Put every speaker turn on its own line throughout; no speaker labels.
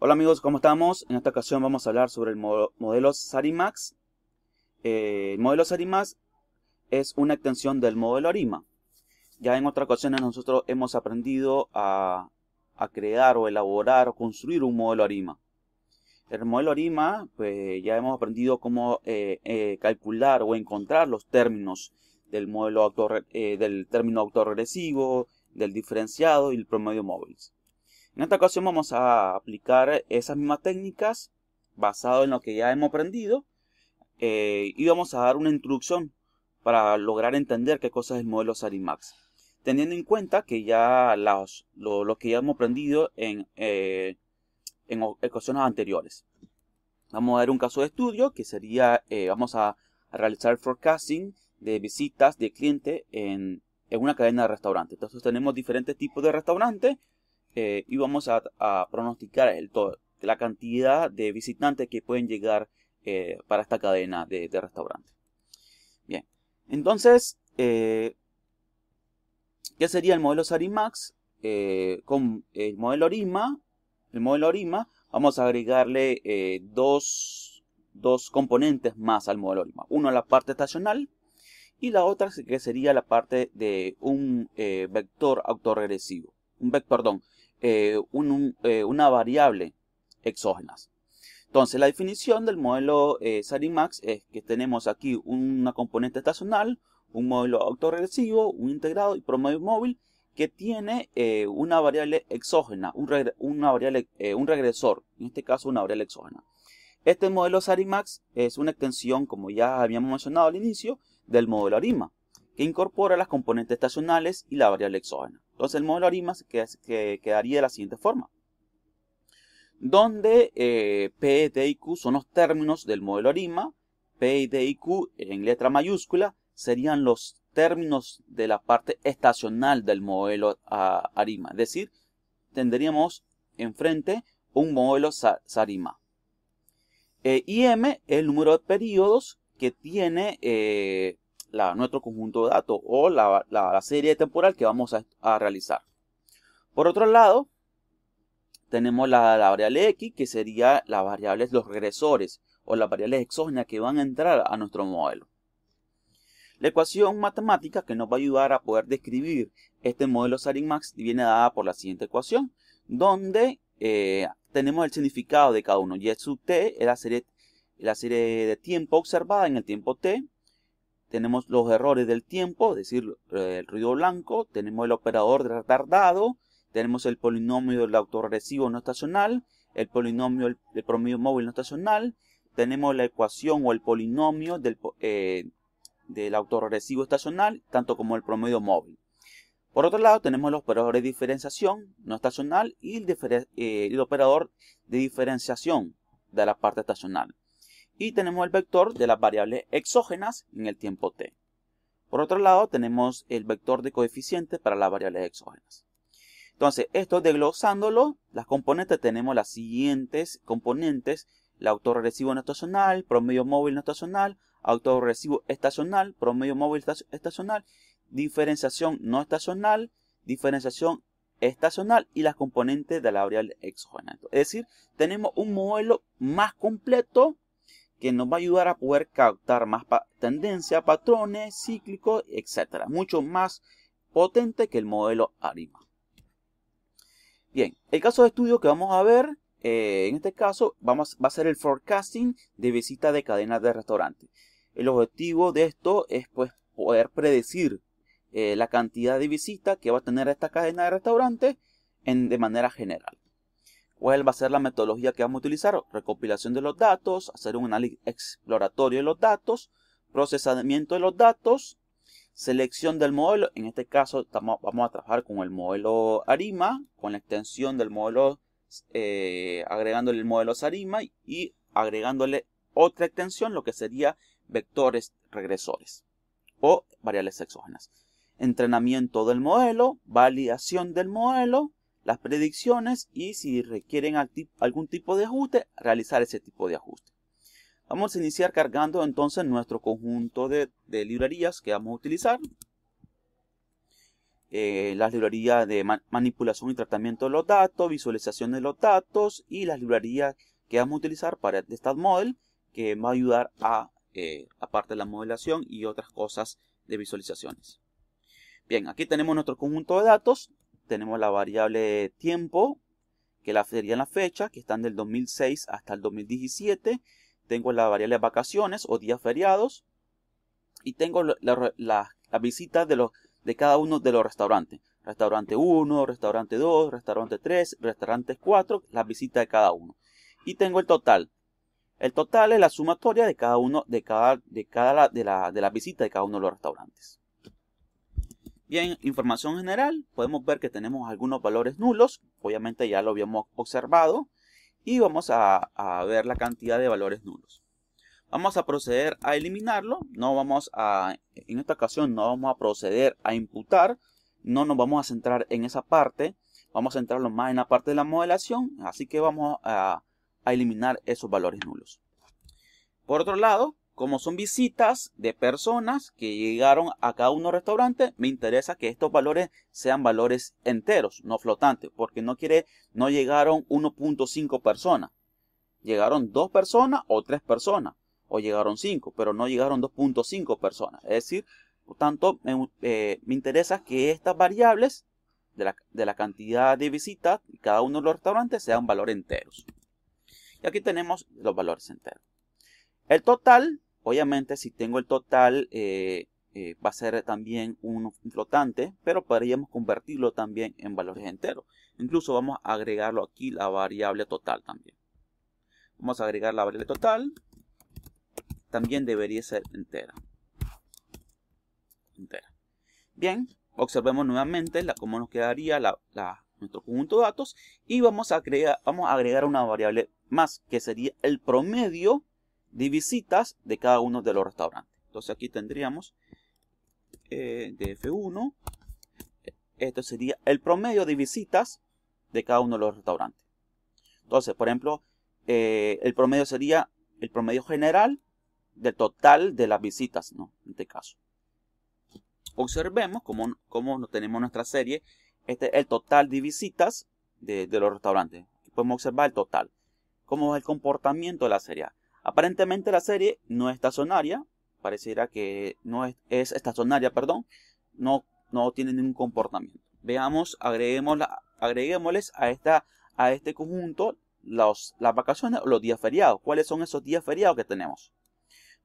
Hola amigos, ¿cómo estamos? En esta ocasión vamos a hablar sobre el modelo Sarimax. Eh, el modelo Sarimax es una extensión del modelo Arima. Ya en otras ocasiones nosotros hemos aprendido a, crear o elaborar o construir un modelo Arima. El modelo Arima, pues ya hemos aprendido cómo eh, eh, calcular o encontrar los términos del modelo autor, del término autorregresivo, del diferenciado y el promedio móvil. En esta ocasión vamos a aplicar esas mismas técnicas basado en lo que ya hemos aprendido eh, y vamos a dar una introducción para lograr entender qué cosa es el modelo Sarimax. Teniendo en cuenta que ya los, lo, que ya hemos aprendido en, eh, en ocasiones anteriores. Vamos a ver un caso de estudio que sería, eh, vamos a, realizar forecasting de visitas de cliente en, en una cadena de restaurantes. Entonces tenemos diferentes tipos de restaurantes eh, y vamos a, pronosticar el todo, la cantidad de visitantes que pueden llegar eh, para esta cadena de, restaurantes. Bien, entonces, eh, ¿qué sería el modelo Sarimax? con el modelo Orima, el modelo Orima, vamos a agregarle dos, dos componentes más al modelo Orima. Uno la parte estacional y la otra que sería la parte de un vector autorregresivo. Un vector, perdón, eh, eh, una variable exógena. Entonces, la definición del modelo eh, Sarimax es que tenemos aquí una componente estacional, un modelo autorregresivo, un integrado y promedio móvil que tiene una variable exógena, un, una variable, un regresor, en este caso una variable exógena. Este modelo Sarimax es una extensión, como ya habíamos mencionado al inicio, del modelo ARIMA que incorpora las componentes estacionales y la variable exógena. Entonces el modelo ARIMA que, quedaría de la siguiente forma. Donde eh, P, D y Q son los términos del modelo ARIMA. P, D y Q en letra mayúscula serían los términos de la parte estacional del modelo ARIMA. Es decir, tendríamos enfrente un modelo SARIMA. Eh, IM es el número de periodos que tiene eh, nuestro conjunto de datos o la, serie temporal que vamos a, realizar. Por otro lado, tenemos la, variable x, que sería las variables, los regresores o las variables exógenas que van a entrar a nuestro modelo. La ecuación matemática que nos va a ayudar a poder describir este modelo Max viene dada por la siguiente ecuación, donde eh, tenemos el significado de cada uno. Y sub t es la serie, la serie de tiempo observada en el tiempo t, tenemos los errores del tiempo, es decir, eh, el ruido blanco, tenemos el operador retardado, tenemos el polinomio del autorregresivo no estacional, el polinomio del promedio móvil no estacional, tenemos la ecuación o el polinomio del, eh, autorregresivo estacional, tanto como el promedio móvil. Por otro lado, tenemos los operadores de diferenciación no estacional y el, eh, el operador de diferenciación de la parte estacional y tenemos el vector de las variables exógenas en el tiempo t. Por otro lado, tenemos el vector de coeficientes para las variables exógenas. Entonces, esto desglosándolo, las componentes tenemos las siguientes componentes, el autorregresivo no estacional, promedio móvil no estacional, autorregresivo estacional, promedio móvil estacional, diferenciación no estacional, diferenciación estacional y las componentes de la variable exógena. Es decir, tenemos un modelo más completo que nos va a ayudar a poder captar más tendencia, patrones, cíclicos, etc. Mucho más potente que el modelo ARIMA. Bien, el caso de estudio que vamos a ver, eh, en este caso, vamos, va a ser el forecasting de visitas de cadenas de restaurantes. El objetivo de esto es pues poder predecir eh, la cantidad de visitas que va a tener esta cadena de restaurantes de manera general. ¿Cuál va a ser la metodología que vamos a utilizar? Recopilación de los datos, hacer un análisis exploratorio de los datos, procesamiento de los datos, selección del modelo. En este caso vamos a trabajar con el modelo ARIMA, con la extensión del modelo, eh, agregándole el modelo SARIMA y agregándole otra extensión, lo que sería vectores regresores o variables exógenas. Entrenamiento del modelo, validación del modelo, las predicciones y si requieren algún tipo de ajuste, realizar ese tipo de ajuste. Vamos a iniciar cargando entonces nuestro conjunto de, librerías que vamos a utilizar. eh, las librerías de manipulación y tratamiento de los datos, visualización de los datos y las librerías que vamos a utilizar para el Stat Model que va a ayudar a, eh, aparte de la modelación y otras cosas de visualizaciones. Bien, aquí tenemos nuestro conjunto de datos, tenemos la variable tiempo, que la sería la fecha, que están del 2006 hasta el 2017, tengo la variable vacaciones o días feriados, y tengo las visitas de, de cada uno de los restaurantes. Restaurante 1, restaurante 2, restaurante 3, restaurante 4, las visitas de cada uno. Y tengo el total. El total es la sumatoria de cada uno, de cada, de cada, de la, de la visita de cada uno de los restaurantes. Bien, información general, podemos ver que tenemos algunos valores nulos, obviamente ya lo habíamos observado, y vamos a, ver la cantidad de valores nulos. Vamos a proceder a eliminarlo, no vamos a, en esta ocasión no vamos a proceder a imputar, no nos vamos a centrar en esa parte, vamos a centrarlo más en la parte de la modelación, así que vamos a eliminar esos valores nulos. Por otro lado, como son visitas de personas que llegaron a cada uno restaurante, me interesa que estos valores sean valores enteros, no flotantes, porque no quiere, no llegaron 1.5 personas. Llegaron dos personas o tres personas, o llegaron cinco, pero no llegaron 2.5 personas. Es decir, por tanto, me, eh, interesa que estas variables de la, de la, cantidad de visitas de cada uno de los restaurantes sean valores enteros. Y aquí tenemos los valores enteros. El total Obviamente si tengo el total eh, eh, va a ser también un, flotante, pero podríamos convertirlo también en valores enteros. Incluso vamos a agregarlo aquí la variable total también. Vamos a agregar la variable total. También debería ser entera. Entera. Bien, observemos nuevamente la, cómo nos quedaría nuestro conjunto de datos y vamos a, crear, vamos a agregar una variable más que sería el promedio de visitas de cada uno de los restaurantes. Entonces aquí tendríamos eh, de F1. Esto sería el promedio de visitas de cada uno de los restaurantes. Entonces, por ejemplo, eh, el promedio sería el promedio general del total de las visitas, ¿no? En este caso. Observemos cómo, cómo tenemos nuestra serie. Este es el total de visitas de, los restaurantes. Podemos observar el total. Cómo es el comportamiento de la serie. Aparentemente la serie no es estacionaria, pareciera que no es, estacionaria, perdón, no, no tiene ningún comportamiento. Veamos, agreguémosles a, esta, a este conjunto los, las vacaciones o los días feriados. ¿Cuáles son esos días feriados que tenemos?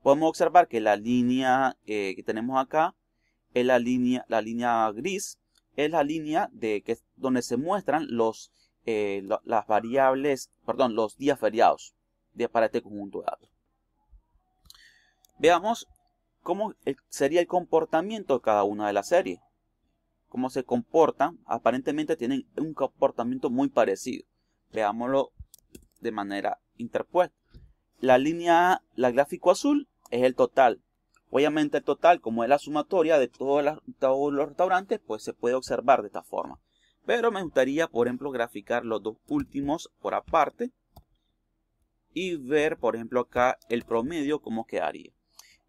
Podemos observar que la línea eh, que tenemos acá es la línea, la línea gris, es la línea de que donde se muestran los, eh, las variables, perdón, los días feriados para este conjunto de datos. Veamos cómo sería el comportamiento de cada una de las series. Cómo se comportan. Aparentemente tienen un comportamiento muy parecido. Veámoslo de manera interpuesta. La línea, la gráfico azul es el total. Obviamente el total, como es la sumatoria de todos los restaurantes, pues se puede observar de esta forma. Pero me gustaría, por ejemplo, graficar los dos últimos por aparte y ver, por ejemplo, acá el promedio, cómo quedaría.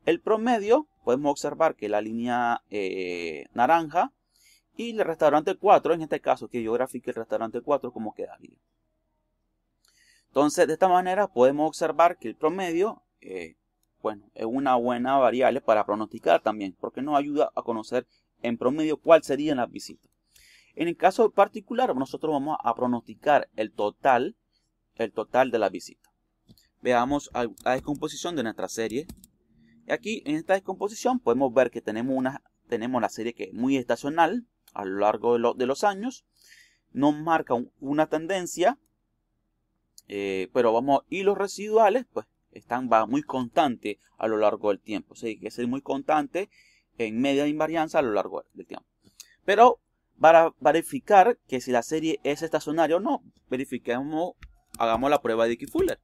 El promedio, podemos observar que la línea eh, naranja y el restaurante 4, en este caso que yo grafique el restaurante 4, cómo quedaría. Entonces, de esta manera podemos observar que el promedio, eh, bueno, es una buena variable para pronosticar también, porque nos ayuda a conocer en promedio cuál serían las visitas. En el caso particular, nosotros vamos a pronosticar el total, el total de las visitas veamos la descomposición de nuestra serie. Y aquí en esta descomposición podemos ver que tenemos, una, tenemos la serie que es muy estacional a lo largo de, los años. Nos marca una tendencia, eh, pero vamos, y los residuales pues están muy constantes a lo largo del tiempo. O sea, hay que ser muy constante en media invarianza a lo largo del tiempo. Pero para verificar que si la serie es estacionaria o no, verifiquemos, hagamos la prueba de Dickey-Fuller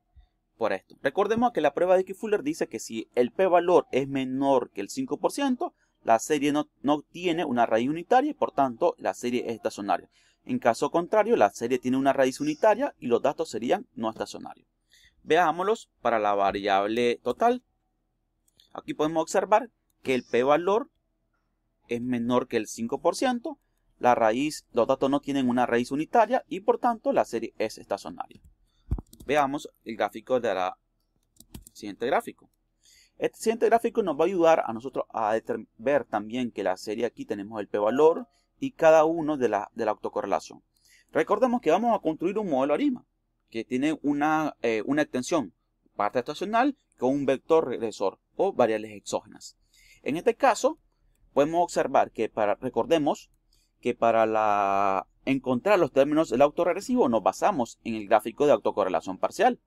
por esto. Recordemos que la prueba de Dickey-Fuller dice que si el p-valor es menor que el 5%, la serie no, no, tiene una raíz unitaria y por tanto la serie es estacionaria. En caso contrario, la serie tiene una raíz unitaria y los datos serían no estacionarios. Veámoslos para la variable total. Aquí podemos observar que el p-valor es menor que el 5%, la raíz, los datos no tienen una raíz unitaria y por tanto la serie es estacionaria. Veamos el gráfico de la siguiente gráfico. Este siguiente gráfico nos va a ayudar a nosotros a ver también que la serie aquí tenemos el p-valor y cada uno de la, de la autocorrelación. Recordemos que vamos a construir un modelo ARIMA que tiene una, eh, una extensión parte estacional con un vector regresor o variables exógenas. En este caso, podemos observar que para, recordemos que para la, encontrar los términos del autorregresivo nos basamos en el gráfico de autocorrelación parcial.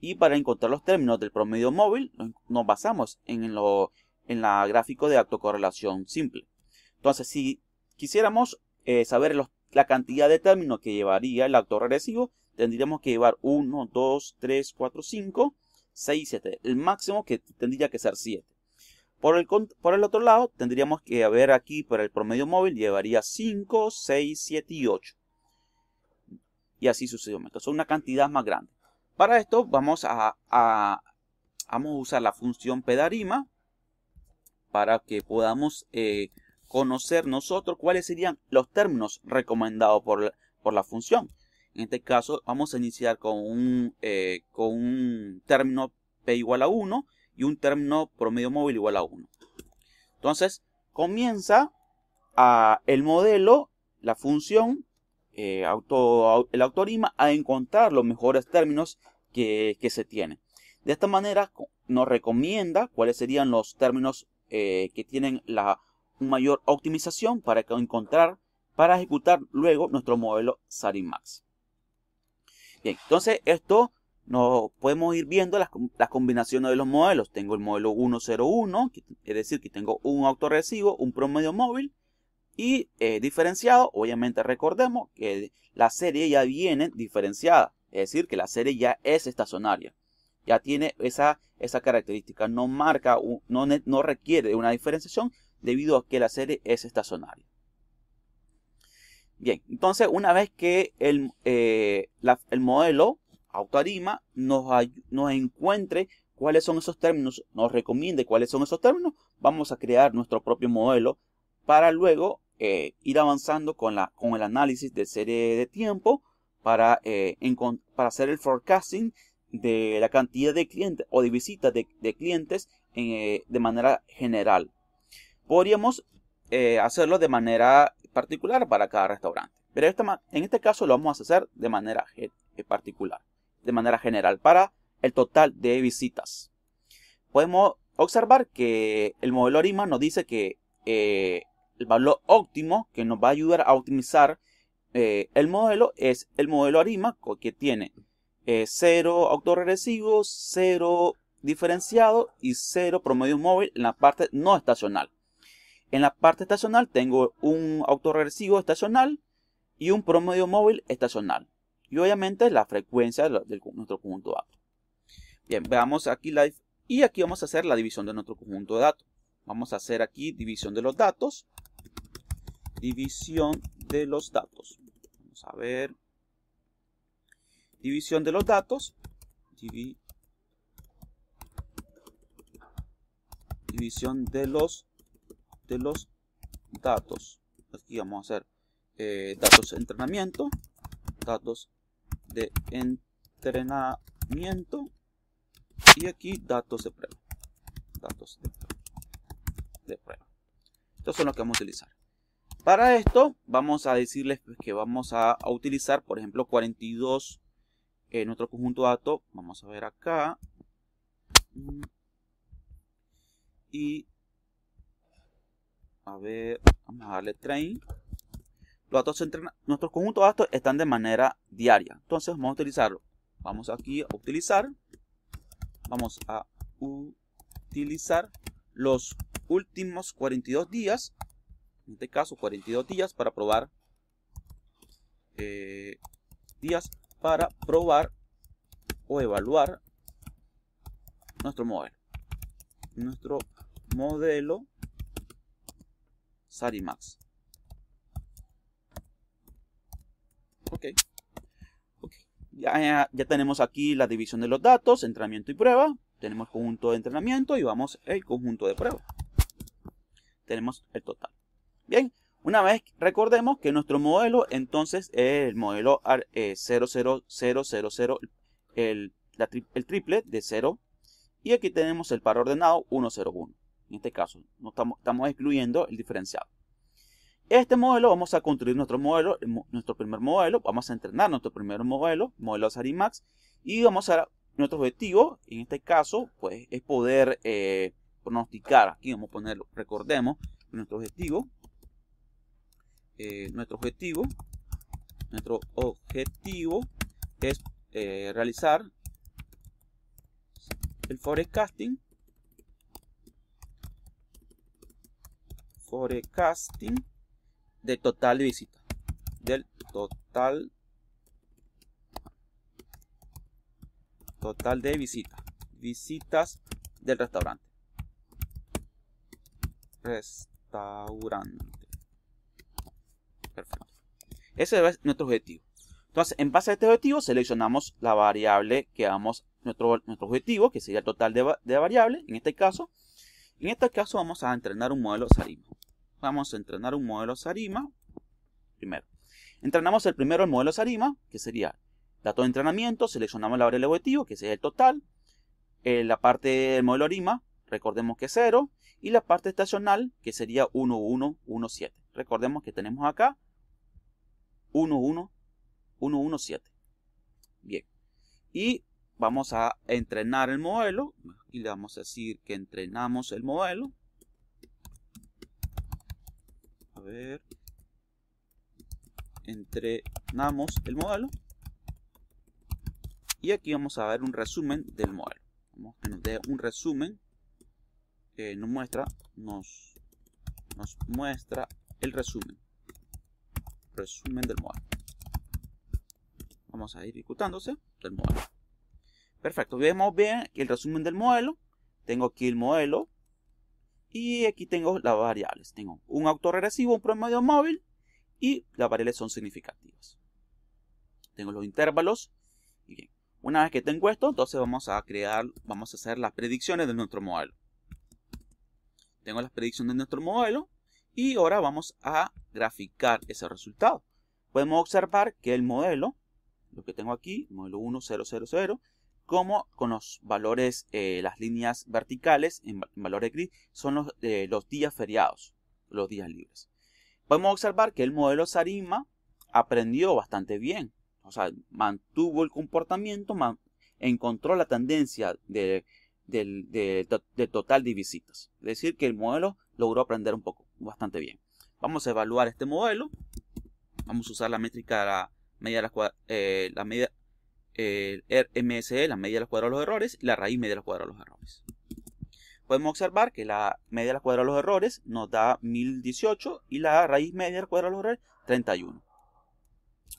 Y para encontrar los términos del promedio móvil nos basamos en, lo, en gráfico de autocorrelación simple. Entonces, si quisiéramos eh, saber la cantidad de términos que llevaría el autorregresivo, tendríamos que llevar 1, 2, 3, 4, 5, 6, 7. El máximo que tendría que ser 7. Por el, por el otro lado, tendríamos que ver aquí para el promedio móvil, llevaría 5, 6, 7 y 8. Y así sucesivamente. Son una cantidad más grande. Para esto vamos a, vamos a usar la función pedarima para que podamos eh, conocer nosotros cuáles serían los términos recomendados por, por la función. En este caso vamos a iniciar con un, eh, con un término p igual a 1 y un término promedio móvil igual a 1. Entonces comienza a el modelo, la función, eh, auto, el autorima a encontrar los mejores términos que, se tienen. De esta manera nos recomienda cuáles serían los términos eh, que tienen la mayor optimización para encontrar, para ejecutar luego nuestro modelo SARIMAX. Bien, entonces esto nos podemos ir viendo las, combinaciones de los modelos. Tengo el modelo 101, es decir, que tengo un autorrecibo, un promedio móvil y eh, diferenciado. Obviamente recordemos que la serie ya viene diferenciada, es decir, que la serie ya es estacionaria. Ya tiene esa, esa característica, no marca, no, no requiere una diferenciación debido a que la serie es estacionaria. Bien, entonces una vez que el, eh, el modelo Autoarima nos, encuentre cuáles son esos términos, nos recomiende cuáles son esos términos, vamos a crear nuestro propio modelo para luego eh, ir avanzando con, el análisis de serie de tiempo para, eh, para hacer el forecasting de la cantidad de clientes o de visitas de, clientes de manera general. Podríamos hacerlo de manera particular para cada restaurante. Pero en este caso lo vamos a hacer de manera eh, particular, de manera general, para el total de visitas. Podemos observar que el modelo ARIMA nos dice que eh, el valor óptimo que nos va a ayudar a optimizar eh, el modelo es el modelo ARIMA que tiene 0 autorregresivos, 0 diferenciado y 0 promedio móvil en la parte no estacional. En la parte estacional tengo un autorregresivo estacional y un promedio móvil estacional. Y obviamente la frecuencia de nuestro conjunto de datos. Bien, veamos aquí la... Y aquí vamos a hacer la división de nuestro conjunto de datos. Vamos a hacer aquí división de los datos. División de los datos. Vamos a ver. División de los datos. división de los de los datos. Aquí vamos a hacer eh, datos entrenamiento, datos de entrenamiento y aquí datos de prueba. Datos de, prueba. Estos son los que vamos a utilizar. Para esto vamos a decirles que vamos a, utilizar, por ejemplo, 42 en nuestro conjunto de datos. Vamos a ver acá. Y a ver, vamos a darle train. Nuestros conjuntos de datos están de manera diaria. Entonces vamos a utilizarlo. Vamos aquí a utilizar. Vamos a utilizar los últimos 42 días. En este caso 42 días para probar. Eh, días para probar o evaluar nuestro modelo. Nuestro modelo Sarimax. Ok. okay. Ya, ya, tenemos aquí la división de los datos, entrenamiento y prueba. Tenemos conjunto de entrenamiento y vamos el conjunto de prueba. Tenemos el total. Bien, Una vez recordemos que nuestro modelo entonces es el modelo 00000, eh, el, el triple de 0 y aquí tenemos el par ordenado 101. En este caso, no estamos, estamos excluyendo el diferenciado. Este modelo vamos a construir nuestro modelo, nuestro primer modelo, vamos a entrenar nuestro primer modelo, modelo Sarimax, y vamos a nuestro objetivo, en este caso, pues es poder eh, pronosticar, aquí vamos a ponerlo, recordemos, nuestro objetivo, eh, nuestro objetivo, nuestro objetivo es eh, realizar el forecasting forecasting de total de visita. Del total total de visitas visitas del restaurante. Restaurante. Perfecto. Ese es nuestro objetivo. Entonces en base a este objetivo seleccionamos la variable que vamos nuestro, nuestro objetivo, que sería el total de, de variables, en este caso. En este caso vamos a entrenar un modelo Sarima. Vamos a entrenar un modelo Sarima. Primero. Entrenamos el primero el modelo Sarima, que sería dato de entrenamiento, seleccionamos la variable objetivo, que sería el total. En la parte del modelo ARIMA, recordemos que es 0. Y la parte estacional, que sería 1117. Recordemos que tenemos acá 11117. Bien. Y vamos a entrenar el modelo y le vamos a decir que entrenamos el modelo a ver. Entrenamos el modelo y aquí vamos a ver un resumen del modelo vamos que nos dé un resumen. Que nos muestra nos, nos muestra el resumen. Resumen del modelo vamos a ir ejecutándose del modelo Perfecto, vemos bien el resumen del modelo. Tengo aquí el modelo y aquí tengo las variables. Tengo un autorregresivo, un promedio móvil y las variables son significativas. Tengo los intervalos y bien. Una vez que tengo esto, entonces vamos a crear, vamos a hacer las predicciones de nuestro modelo. Tengo las predicciones de nuestro modelo y ahora vamos a graficar ese resultado. Podemos observar que el modelo, lo que tengo aquí, modelo 1000, como con los valores, eh, las líneas verticales en, valores gris, son los, eh, los días feriados, los días libres. Podemos observar que el modelo Sarima aprendió bastante bien, o sea, mantuvo el comportamiento, encontró la tendencia de, total de visitas. Es decir, que el modelo logró aprender un poco, bastante bien. Vamos a evaluar este modelo. Vamos a usar la métrica de la media, la, eh, la media el MSE, la media de los cuadrados de los errores, y la raíz media de los cuadrados de los errores. Podemos observar que la media de los cuadrados de los errores nos da 1018 y la raíz media de los cuadrados de los errores 31.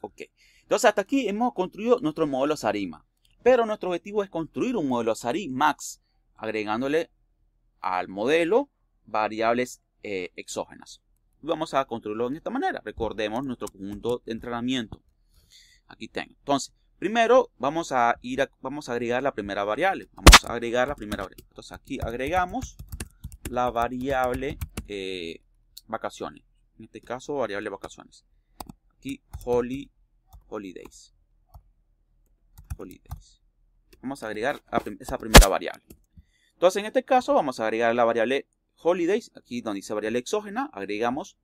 Ok. Entonces hasta aquí hemos construido nuestro modelo Sarima. Pero nuestro objetivo es construir un modelo Sari Max, agregándole al modelo variables eh, exógenas. Vamos a construirlo de esta manera. Recordemos nuestro conjunto de entrenamiento. Aquí tengo. Entonces, Primero vamos a ir a, vamos a agregar la primera variable. Vamos a agregar la primera variable. Entonces aquí agregamos la variable eh, vacaciones. En este caso variable vacaciones. Aquí holy, holidays. Holidays. Vamos a agregar esa primera variable. Entonces en este caso vamos a agregar la variable holidays. Aquí donde dice variable exógena agregamos.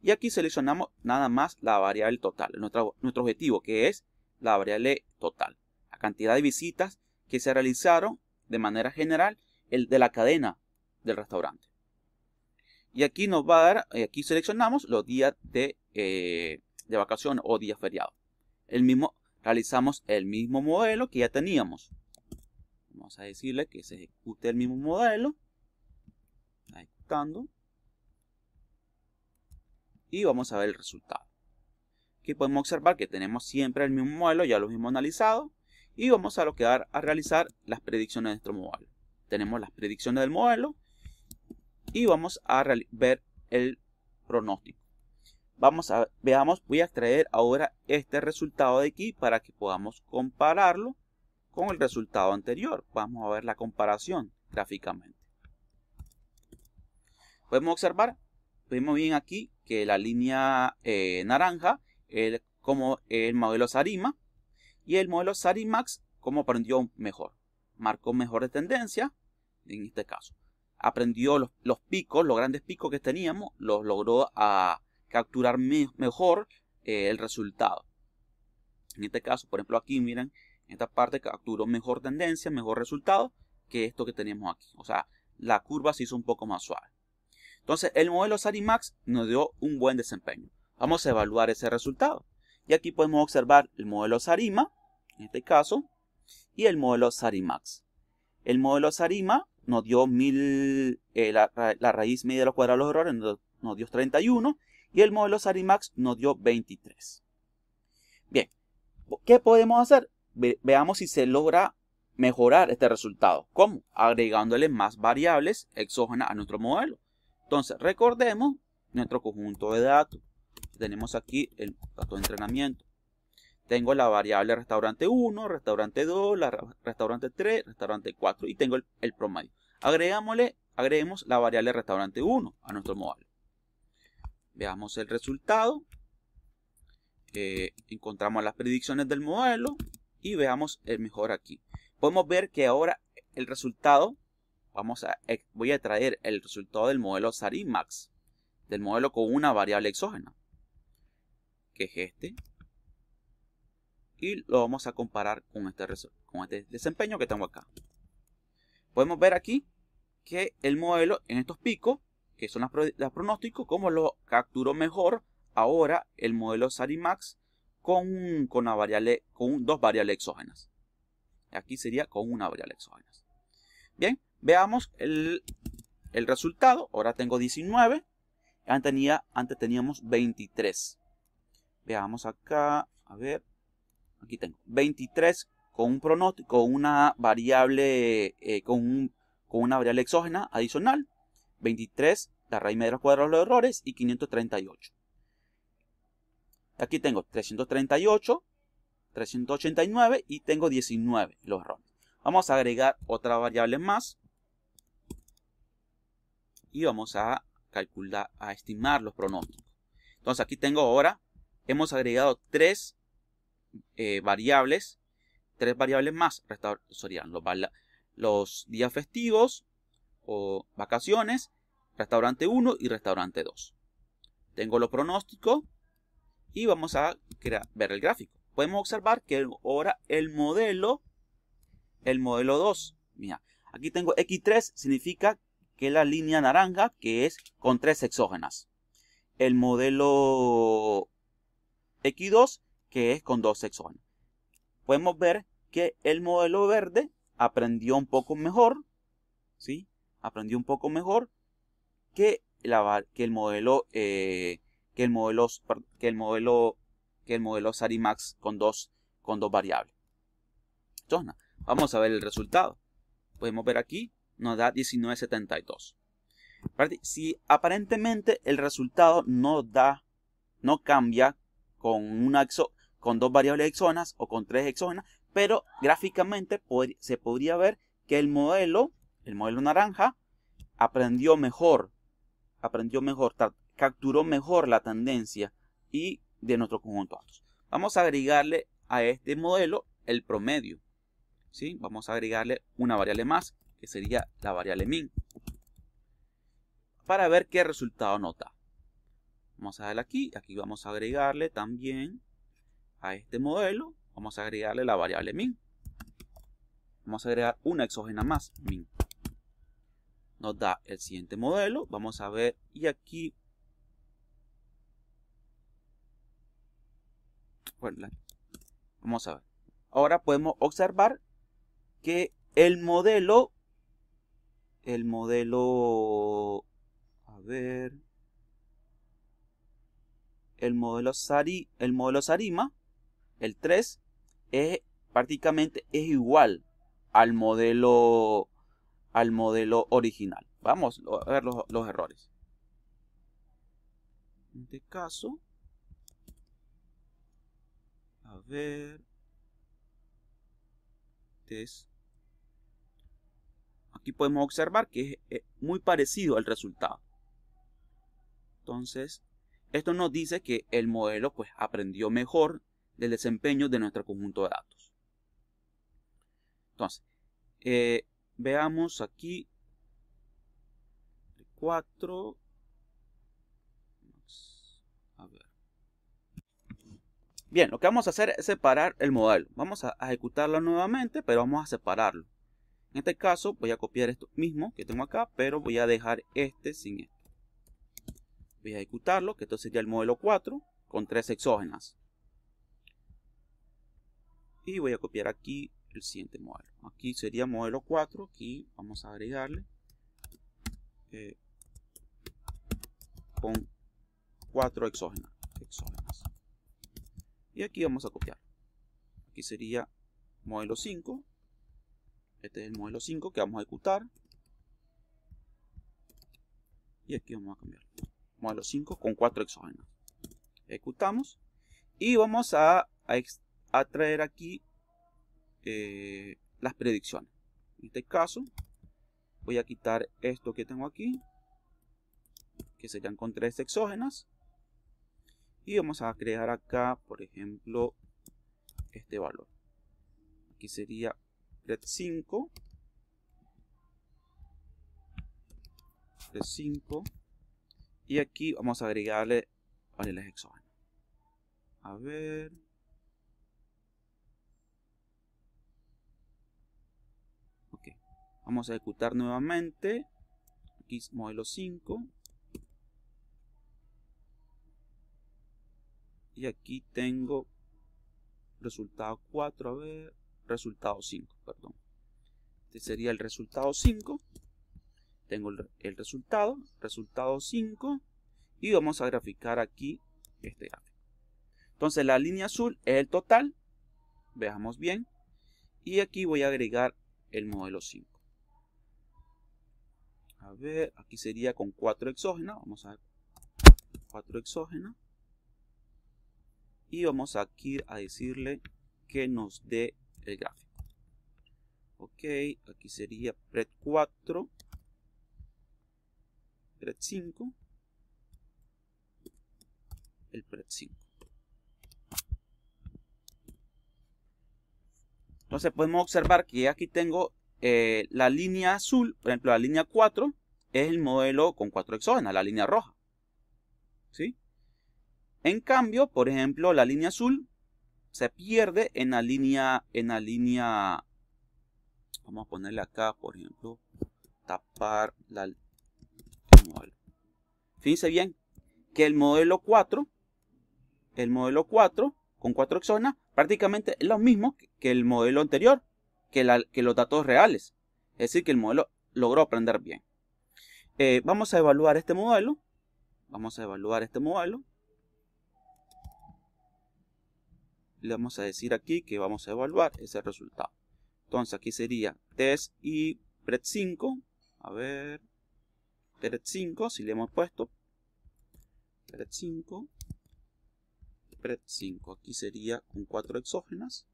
Y aquí seleccionamos nada más la variable total. Nuestro, nuestro objetivo que es la variable total, la cantidad de visitas que se realizaron de manera general el de la cadena del restaurante. Y aquí nos va a dar, eh, aquí seleccionamos los días de, eh, de vacación o días feriados. El mismo, realizamos el mismo modelo que ya teníamos. Vamos a decirle que se ejecute el mismo modelo. ejecutando. Y vamos a ver el resultado. Aquí podemos observar que tenemos siempre el mismo modelo, ya lo hemos analizado. Y vamos a lo que a realizar las predicciones de nuestro modelo. Tenemos las predicciones del modelo y vamos a ver el pronóstico. Vamos a, veamos, voy a extraer ahora este resultado de aquí para que podamos compararlo con el resultado anterior. Vamos a ver la comparación gráficamente. Podemos observar, vemos bien aquí que la línea eh, naranja como el modelo Sarima y el modelo Sarimax como aprendió mejor. Marcó mejor de tendencia en este caso. Aprendió los, picos, los grandes picos que teníamos, los logró a capturar mejor eh, el resultado. En este caso, por ejemplo, aquí miren, esta parte capturó mejor tendencia, mejor resultado que esto que teníamos aquí. O sea, la curva se hizo un poco más suave. Entonces, el modelo Sarimax nos dio un buen desempeño. Vamos a evaluar ese resultado. Y aquí podemos observar el modelo Sarima, en este caso, y el modelo Sarimax. El modelo Sarima nos dio mil, eh, la, raíz media de los cuadrados de los errores nos, dio 31 y el modelo Sarimax nos dio 23. Bien, ¿qué podemos hacer? veamos si se logra mejorar este resultado. ¿Cómo? Agregándole más variables exógenas a nuestro modelo. Entonces, recordemos nuestro conjunto de datos. Tenemos aquí el dato de entrenamiento. Tengo la variable restaurante 1, restaurante 2, la restaurante 3, restaurante 4 y tengo el, promedio. Agregámosle, agreguemos la variable restaurante 1 a nuestro modelo. Veamos el resultado. Eh, encontramos las predicciones del modelo y veamos el mejor aquí. Podemos ver que ahora el resultado, vamos a, eh, voy a traer el resultado del modelo Sarimax, del modelo con una variable exógena, que es este. Y lo vamos a comparar con este, con este desempeño que tengo acá. Podemos ver aquí que el modelo en estos picos, que son las, pronósticos, como lo capturó mejor ahora el modelo Sarimax con, con, dos variables exógenas. Aquí sería con una variable exógena. Bien, veamos el, resultado. Ahora tengo 19. Antes, tenía, antes teníamos 23. Veamos acá. A ver. Aquí tengo 23 con un pronóstico, con una variable, eh, con, con una variable exógena adicional. 23, la raíz media de los cuadrados de los errores y 538. Aquí tengo 338, 389 y tengo 19 los errores. Vamos a agregar otra variable más y vamos a calcular, a estimar los pronósticos. Entonces aquí tengo ahora, hemos agregado tres eh, variables, tres variables más, serían los, los días festivos o vacaciones, restaurante 1 y restaurante 2. Tengo los pronósticos y vamos a ver el gráfico. Podemos observar que ahora el modelo, el modelo 2, mira, aquí tengo X3, significa que la línea naranja, que es con tres exógenas. El modelo X2, que es con dos exógenas. Podemos ver que el modelo verde aprendió un poco mejor, ¿sí? Aprendió un poco mejor que, la, que el modelo eh, que el modelo, que el modelo, que el modelo Sarimax con dos, con dos variables. Vamos a ver el resultado. Podemos ver aquí, nos da 1972. Si aparentemente el resultado no da, no cambia con, una con dos variables exógenas o con tres exógenas, pero gráficamente se podría ver que el modelo, el modelo naranja, aprendió mejor, aprendió mejor, capturó mejor la tendencia y de nuestro conjunto datos. Vamos a agregarle a este modelo el promedio. ¿sí? Vamos a agregarle una variable más, que sería la variable min, para ver qué resultado nos da. Vamos a darle aquí, aquí vamos a agregarle también a este modelo, vamos a agregarle la variable min. Vamos a agregar una exógena más, min. Nos da el siguiente modelo, vamos a ver, y aquí vamos a ver. Ahora podemos observar que el modelo, el modelo, a ver, el modelo Sari, el modelo Sarima, el 3, es prácticamente es igual al modelo, al modelo original. Vamos a ver los, los errores. En este caso, a ver. Aquí podemos observar que es muy parecido al resultado. Entonces, esto nos dice que el modelo pues aprendió mejor del desempeño de nuestro conjunto de datos. Entonces, eh, veamos aquí 4. A ver. Bien, lo que vamos a hacer es separar el modelo. Vamos a ejecutarlo nuevamente, pero vamos a separarlo. En este caso voy a copiar esto mismo que tengo acá, pero voy a dejar este sin esto. Voy a ejecutarlo, que esto sería el modelo 4 con tres exógenas. Y voy a copiar aquí el siguiente modelo. Aquí sería modelo 4, aquí vamos a agregarle eh, con cuatro exógenas, exógenas. Y aquí vamos a copiar. Aquí sería modelo 5. Este es el modelo 5 que vamos a ejecutar. Y aquí vamos a cambiar. Modelo 5 con cuatro exógenas. Ejecutamos. Y vamos a, traer aquí eh, las predicciones. En este caso, voy a quitar esto que tengo aquí que serían con tres exógenas. Y vamos a crear acá, por ejemplo, este valor. Aquí sería red 5. Red 5. Y aquí vamos a agregarle variables exógenas. A ver. Ok. Vamos a ejecutar nuevamente. Aquí modelo 5. y aquí tengo resultado 4, a ver, resultado 5, perdón. Este sería el resultado 5. Tengo el, resultado, resultado 5 y vamos a graficar aquí este gráfico. Entonces la línea azul es el total, veamos bien, y aquí voy a agregar el modelo 5. A ver, aquí sería con 4 exógenas, vamos a ver 4 exógenas y vamos aquí a decirle que nos dé el gráfico. Ok, aquí sería pred 4, pred 5, el pred 5. Entonces podemos observar que aquí tengo eh, la línea azul, por ejemplo la línea 4 es el modelo con 4 exógenas, la línea roja. ¿Sí? En cambio, por ejemplo, la línea azul se pierde en la línea, en la línea, vamos a ponerle acá, por ejemplo, tapar la, modelo. Fíjense bien que el modelo 4, el modelo 4 con 4 exonas, prácticamente es lo mismo que el modelo anterior, que, que los datos reales. Es decir, que el modelo logró aprender bien. Eh, vamos a evaluar este modelo. Vamos a evaluar este modelo. le vamos a decir aquí que vamos a evaluar ese resultado. Entonces aquí sería test y pred 5. A ver, pred 5, si le hemos puesto pred 5, pred 5. Aquí sería con 4 exógenas,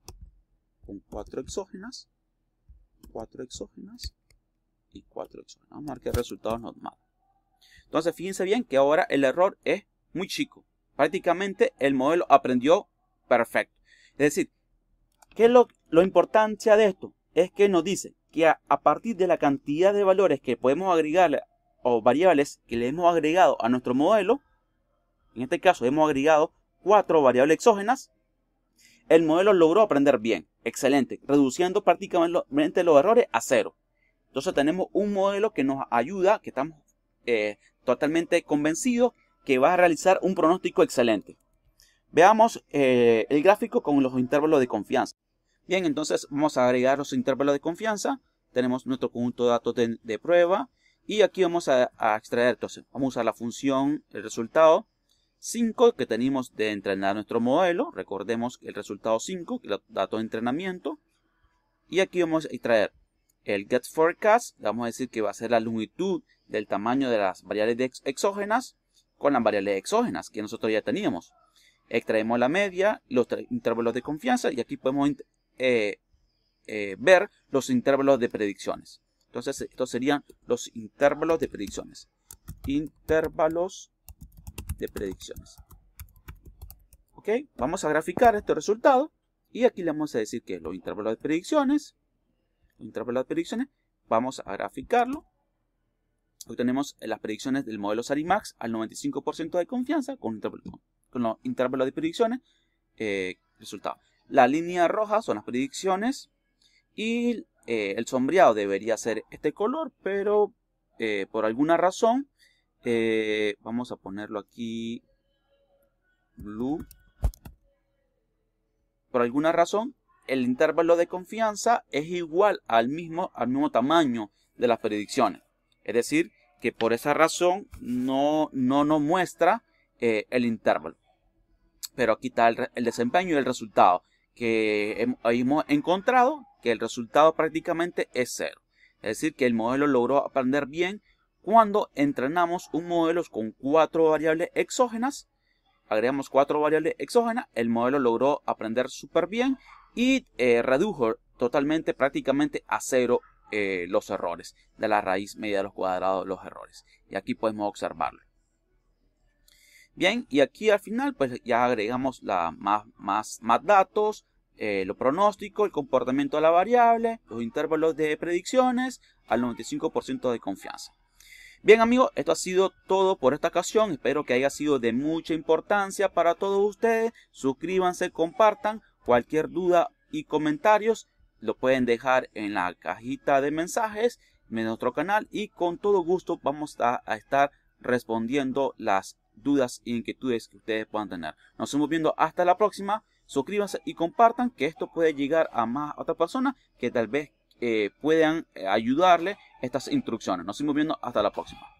con 4 exógenas, 4 exógenas y 4 exógenas. Vamos a ver resultados nos. Entonces fíjense bien que ahora el error es muy chico. Prácticamente el modelo aprendió perfecto. Es decir, ¿qué es lo, lo importancia de esto? Es que nos dice que a, partir de la cantidad de valores que podemos agregar o variables que le hemos agregado a nuestro modelo, en este caso hemos agregado cuatro variables exógenas, el modelo logró aprender bien, excelente, reduciendo prácticamente los errores a cero. Entonces tenemos un modelo que nos ayuda, que estamos eh, totalmente convencidos que va a realizar un pronóstico excelente. Veamos eh, el gráfico con los intervalos de confianza. Bien, entonces vamos a agregar los intervalos de confianza. Tenemos nuestro conjunto de datos de, prueba. Y aquí vamos a, extraer, entonces, vamos a usar la función, el resultado 5 que tenemos de entrenar nuestro modelo. Recordemos el resultado 5, que es el dato de entrenamiento. Y aquí vamos a extraer el getForecast. Vamos a decir que va a ser la longitud del tamaño de las variables exógenas con las variables exógenas que nosotros ya teníamos extraemos la media, los intervalos de confianza y aquí podemos eh, eh, ver los intervalos de predicciones. Entonces, estos serían los intervalos de predicciones. Intervalos de predicciones. Ok, vamos a graficar este resultado y aquí le vamos a decir que los intervalos de predicciones, los intervalos de predicciones, vamos a graficarlo. Hoy tenemos las predicciones del modelo Sarimax al 95% de confianza con, con los intervalos de predicciones. Eh, resultado. La línea roja son las predicciones y eh, el sombreado debería ser este color, pero eh, por alguna razón vamos a ponerlo aquí blue por alguna razón, el intervalo de confianza es igual al mismo, al mismo tamaño de las predicciones. Es decir, que por esa razón no, no nos muestra eh, el intervalo. Pero aquí está el, desempeño y el resultado. Que hemos encontrado que el resultado prácticamente es cero. Es decir, que el modelo logró aprender bien cuando entrenamos un modelo con cuatro variables exógenas agregamos cuatro variables exógenas, el modelo logró aprender súper bien y eh, redujo totalmente, prácticamente a cero eh, los errores de la raíz media de los cuadrados los errores. Y aquí podemos observarlo. Bien, y aquí al final pues ya agregamos la, más, más, más datos, eh, lo pronóstico, el comportamiento de la variable, los intervalos de predicciones al 95% de confianza. Bien amigos, esto ha sido todo por esta ocasión. Espero que haya sido de mucha importancia para todos ustedes. Suscríbanse, compartan. Cualquier duda y comentarios lo pueden dejar en la cajita de mensajes de nuestro canal y con todo gusto vamos a, estar respondiendo las dudas e inquietudes que ustedes puedan tener. Nos estamos viendo hasta la próxima. Suscríbanse y compartan que esto puede llegar a más otras personas que tal vez eh, puedan eh, ayudarle estas instrucciones. Nos seguimos viendo hasta la próxima.